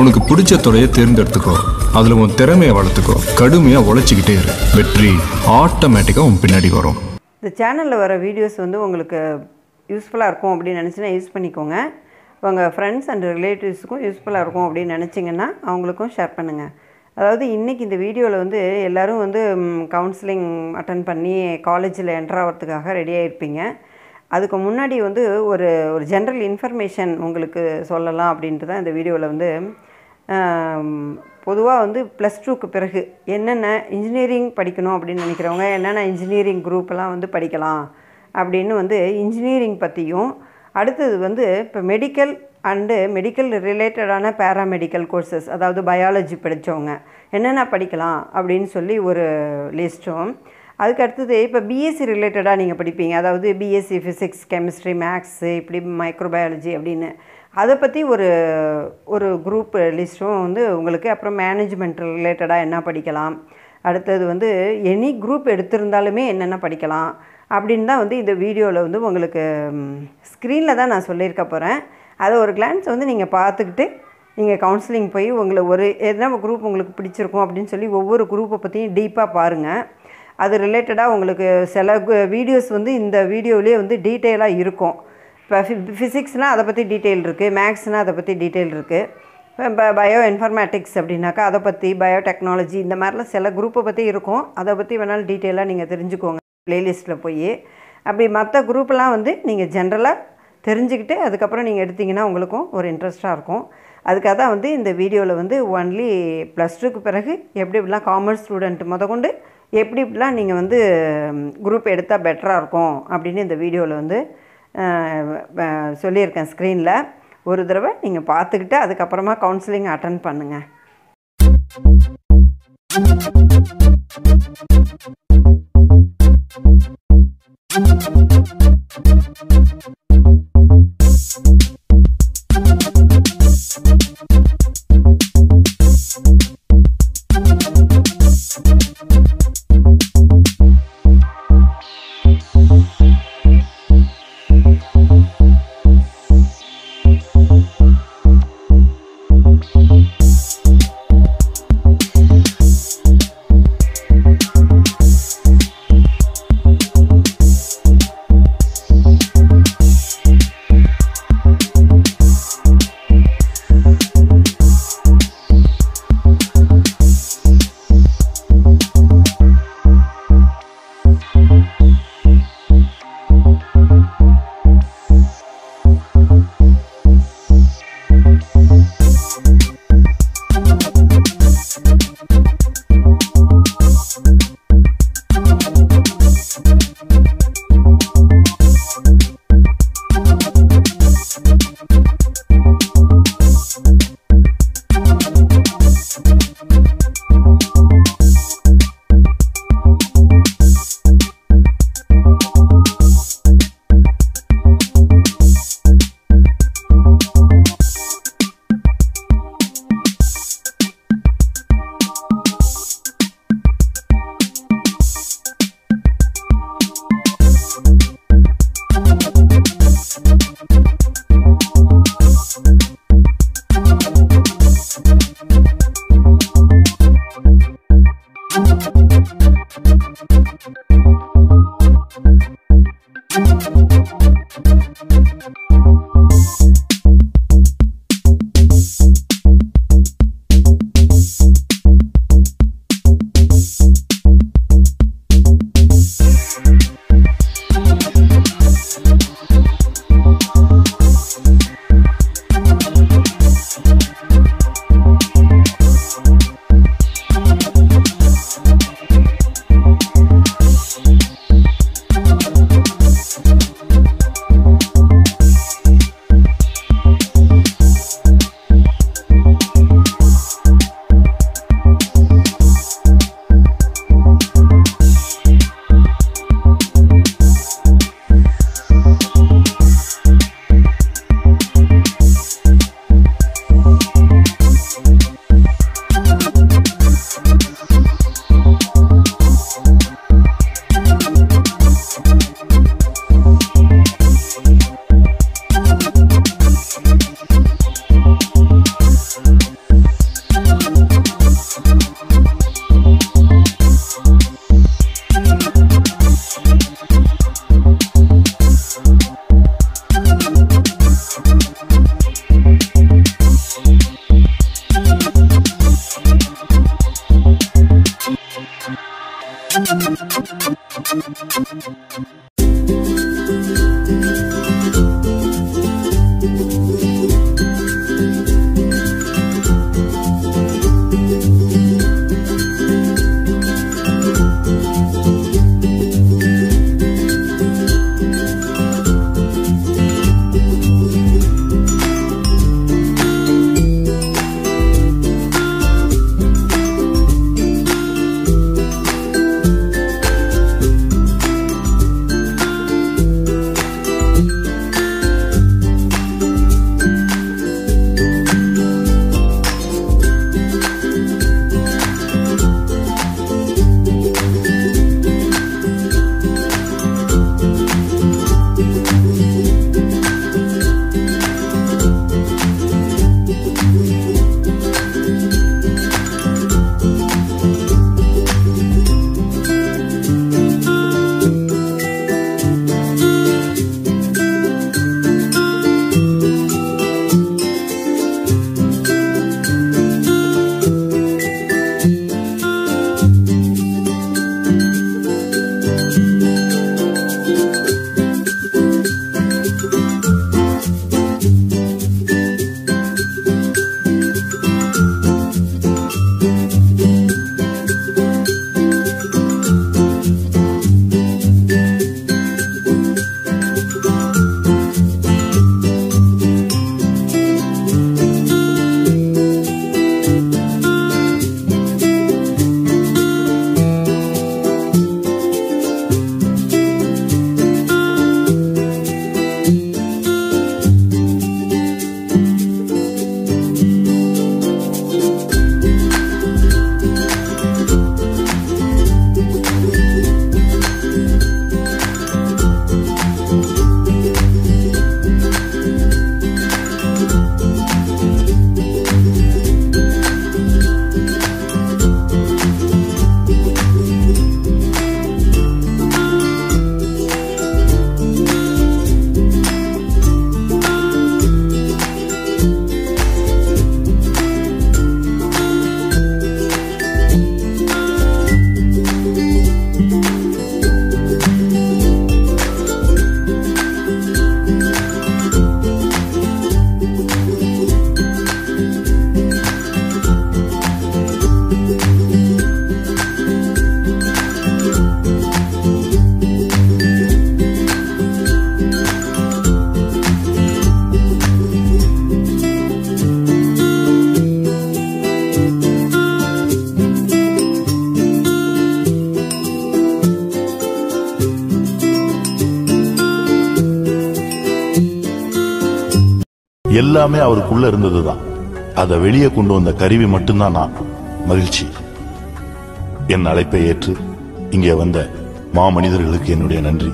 உனக்கு பிடிச்ச துறையை தேர்ந்தெடுத்துக்கோ. அதில் உன் திறமையை வளர்த்துக்கோ. கடுமையாக உழைச்சிக்கிட்டே இரு. வெற்றி ஆட்டோமேட்டிக்காக உன் பின்னாடி வரும். இந்த சேனலில் வர வீடியோஸ் வந்து உங்களுக்கு யூஸ்ஃபுல்லாக இருக்கும் அப்படின்னு நினச்சினா யூஸ் பண்ணிக்கோங்க. உங்கள் ஃப்ரெண்ட்ஸ் அண்ட் ரிலேட்டிவ்ஸுக்கும் யூஸ்ஃபுல்லாக இருக்கும் அப்படின்னு நினச்சிங்கன்னா அவங்களுக்கும் ஷேர் பண்ணுங்கள் அதாவது இன்றைக்கி இந்த வீடியோவில் வந்து எல்லோரும் வந்து கவுன்சிலிங் அட்டன் பண்ணி காலேஜில் என்ட்ராகிறதுக்காக ரெடியாக இருப்பீங்க அதுக்கு முன்னாடி வந்து ஒரு ஒரு ஜென்ரல் இன்ஃபர்மேஷன் உங்களுக்கு சொல்லலாம் அப்படின்ட்டு தான் இந்த வீடியோவில் வந்து பொதுவாக வந்து ப்ளஸ் டூக்கு பிறகு என்னென்ன இன்ஜினியரிங் படிக்கணும் அப்படின்னு நினைக்கிறவங்க என்னென்ன இன்ஜினியரிங் குரூப்பெல்லாம் வந்து படிக்கலாம் அப்படின்னு வந்து இன்ஜினியரிங் பற்றியும் அடுத்தது வந்து இப்போ மெடிக்கல் அண்டு மெடிக்கல் ரிலேட்டடான பேராமெடிக்கல் கோர்சஸ் அதாவது பயாலஜி படித்தவங்க என்னென்ன படிக்கலாம் அப்படின்னு சொல்லி ஒரு லிஸ்ட்டும் அதுக்கு அடுத்தது இப்போ பிஎஸ்சி ரிலேட்டடாக நீங்கள் படிப்பீங்க. அதாவது பிஎஸ்சி ஃபிசிக்ஸ் கெமிஸ்ட்ரி மேக்ஸு இப்படி மைக்ரோபயாலஜி அப்படின்னு. அதை பற்றி ஒரு ஒரு குரூப் லிஸ்ட்டும் வந்து உங்களுக்கு. அப்புறம் மேனேஜ்மெண்ட் ரிலேட்டடாக என்ன படிக்கலாம்? அடுத்தது வந்து எனி குரூப் எடுத்திருந்தாலுமே என்னென்ன படிக்கலாம்? அப்படின்னு தான் வந்து இந்த வீடியோவில் வந்து உங்களுக்கு ஸ்க்ரீனில் தான் நான் சொல்லியிருக்க போகிறேன் அதை ஒரு கிளான்ஸ் வந்து நீங்கள் பார்த்துக்கிட்டு நீங்கள் கவுன்சிலிங் போய் உங்களை ஒரு எதனா குரூப் உங்களுக்கு பிடிச்சிருக்கும் அப்படின்னு சொல்லி ஒவ்வொரு குரூப்பை பற்றியும் டீப்பாக பாருங்கள் அது ரிலேட்டடாக உங்களுக்கு சில வீடியோஸ் வந்து இந்த வீடியோவிலே வந்து டீட்டெயிலாக இருக்கும். இப்போ ஃபிசிக்ஸ்னால் அதை பற்றி டீட்டெயில் இருக்குது மேக்ஸ்னால் அதை பற்றி டீட்டெயில் இருக்குது இப்போ பயோ இன்ஃபர்மேட்டிக்ஸ் அப்படின்னாக்கா அதை பற்றி பயோ டெக்னாலஜி இந்த மாதிரிலாம் சில குரூப்பை பற்றி இருக்கும். அதை பற்றி வேணாலும் டீட்டெயிலாக நீங்கள் தெரிஞ்சுக்கோங்க ப்ளேலிஸ்ட்டில் போய். அப்படி மற்ற குரூப்லாம் வந்து நீங்கள் ஜென்ரலாக தெரிஞ்சுக்கிட்டு அதுக்கப்புறம் நீங்கள் எடுத்திங்கன்னா உங்களுக்கும் ஒரு இன்ட்ரெஸ்ட்டாக இருக்கும். அதுக்காக தான் வந்து இந்த வீடியோவில் வந்து ஒன்லி ப்ளஸ் டூக்கு பிறகு எப்படி இப்படிலாம் காமர்ஸ் ஸ்டூடெண்ட் முத கொண்டு எப்படி இப்படிலாம் நீங்கள் வந்து குரூப் எடுத்தால் பெட்டராக இருக்கும் அப்படின்னு இந்த வீடியோவில் வந்து சொல்லியிருக்கேன் ஸ்க்ரீனில் ஒரு தடவை நீங்கள் பார்த்துக்கிட்டு அதுக்கப்புறமா கவுன்சிலிங் அட்டன் பண்ணுங்கள் எல்லாமே அவருக்குள்ள இருந்ததுதான். அதை வெளியே கொண்டு வந்த கருவி மட்டும்தான் நான். மகிழ்ச்சி. என் அழைப்பை ஏற்று இங்கே வந்த மாமனிதர்களுக்கு என்னுடைய நன்றி.